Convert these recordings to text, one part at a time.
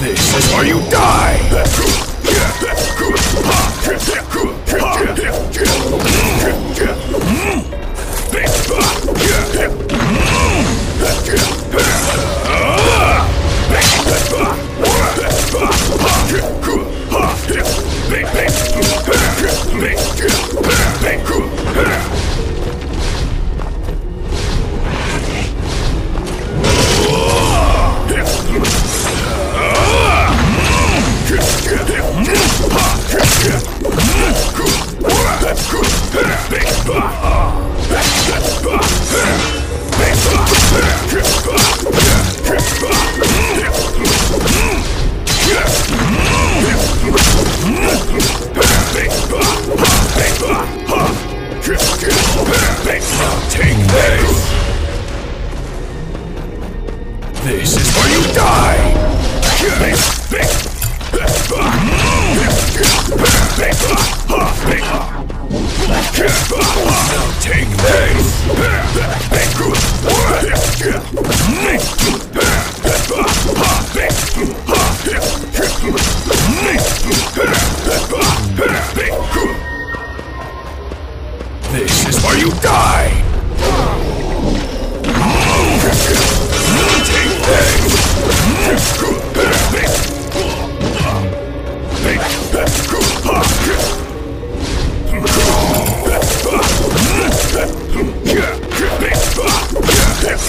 This is where you die! This is where you die!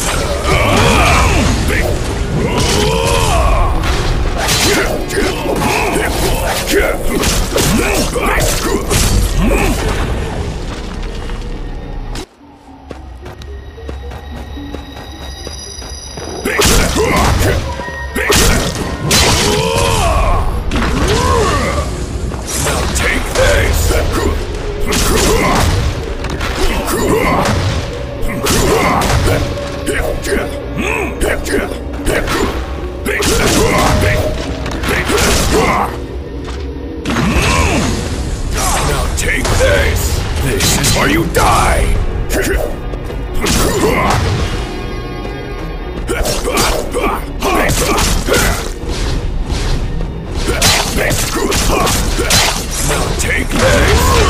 Now Now take this! This is where you die! Now take Now